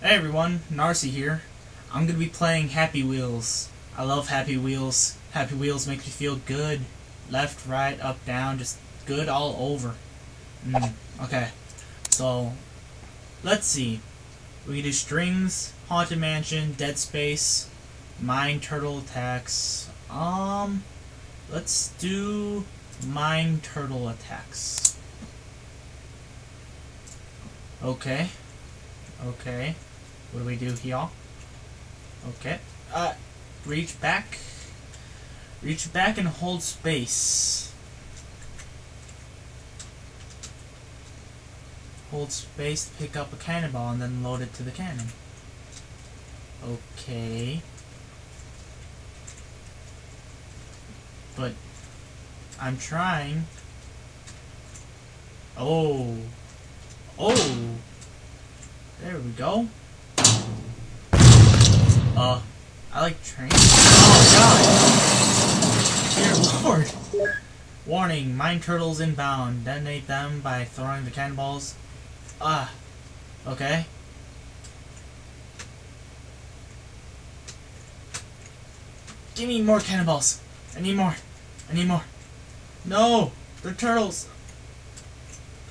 Hey everyone, Narcy here. I'm gonna be playing Happy Wheels. I love Happy Wheels. Happy Wheels makes me feel good. Left, right, up, down, just good all over. Mm, okay, so let's see. We can do strings, haunted mansion, dead space, mine turtle attacks. Um, let's do mine turtle attacks. Okay. Okay. What do we do here? Okay. Uh, reach back. Reach back and hold space. Hold space to pick up a cannonball and then load it to the cannon. Okay. But I'm trying. Oh. Oh. There we go. Uh, I like trains. Oh god! Dear lord! Warning, mine turtles inbound. Detonate them by throwing the cannonballs. Ah. Okay. Give me more cannonballs. I need more. I need more. No! They're turtles!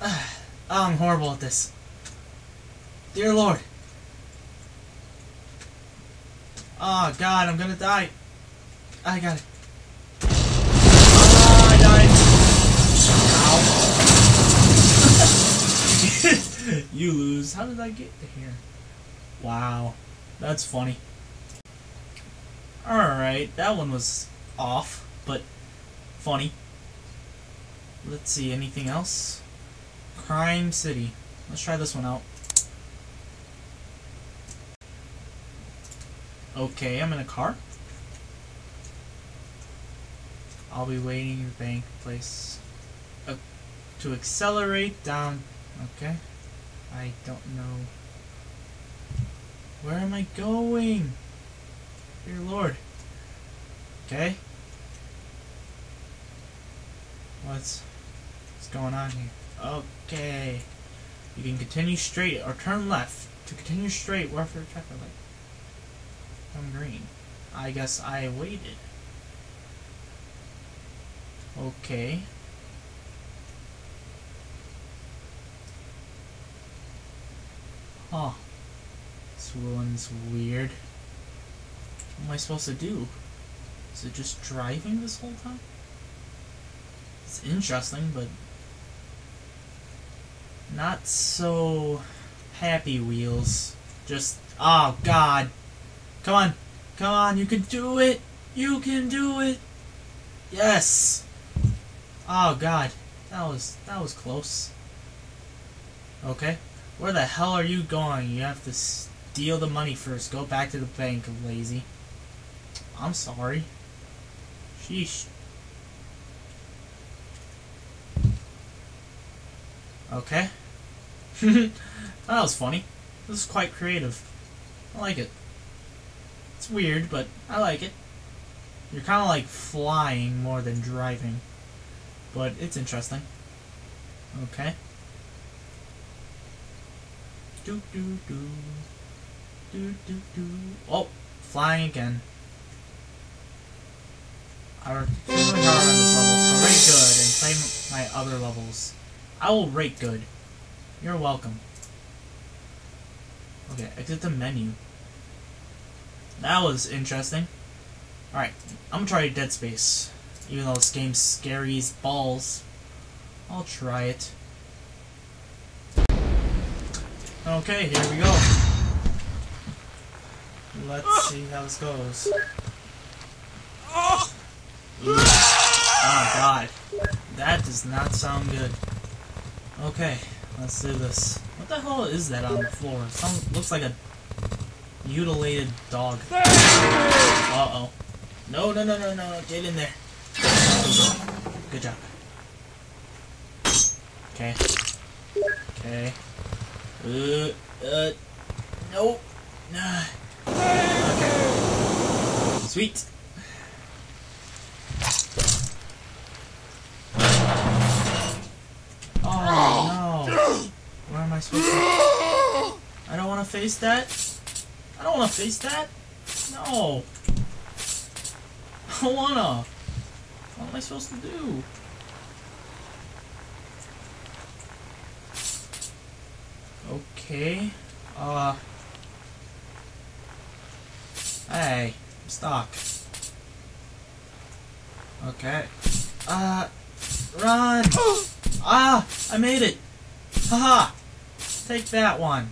Ah, I'm horrible at this. Dear Lord. Oh god, I'm gonna die. I got it. Ah, I died. You lose. How did I get to here? Wow. That's funny. Alright, that one was off, but funny. Let's see, anything else? Crime City. Let's try this one out. Okay, I'm in a car. I'll be waiting in the bank place uh, to accelerate down. Okay. I don't know. Where am I going? Dear Lord. Okay. What's what's going on here? Okay. You can continue straight or turn left. To continue straight, wait for a traffic light. I'm green. I guess I waited. Okay. Huh. This one's weird. What am I supposed to do? Is it just driving this whole time? It's interesting, but not so happy wheels. Just, oh god. Come on. Come on, you can do it. You can do it. Yes. Oh god. That was that was close. Okay. Where the hell are you going? You have to steal the money first. Go back to the bank, lazy. I'm sorry. Sheesh. Okay. that was funny. This is quite creative. I like it. It's weird, but I like it. You're kind of like flying more than driving. But it's interesting. Okay. Do do do. Do do do. Oh, flying again. I worked really on this level, so rate good and play my other levels. I will rate good. You're welcome. Okay, exit the menu. That was interesting. Alright, I'm gonna try Dead Space. Even though this game's scary as balls. I'll try it. Okay, here we go. Let's ah! see how this goes. Ah! Oh god. That does not sound good. Okay, let's do this. What the hell is that on the floor? It sounds, looks like a mutilated dog. Uh-oh. No, no, no, no, no, get in there. Good job. Okay. Okay. Uh, uh, nope. Nah. Okay. Sweet. Oh, no. Where am I supposed to... I don't want to face that. I don't want to face that. No. I don't wanna. What am I supposed to do? Okay. Uh. Hey, I'm stuck. Okay. Uh. Run! ah! I made it! Haha! Take that one.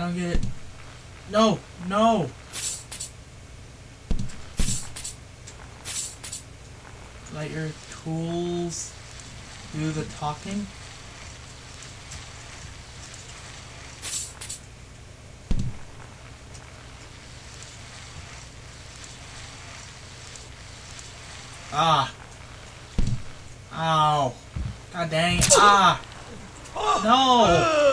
I don't get it. No! No! Let your tools do the talking? Ah. Ow. God dang it. Ah. No.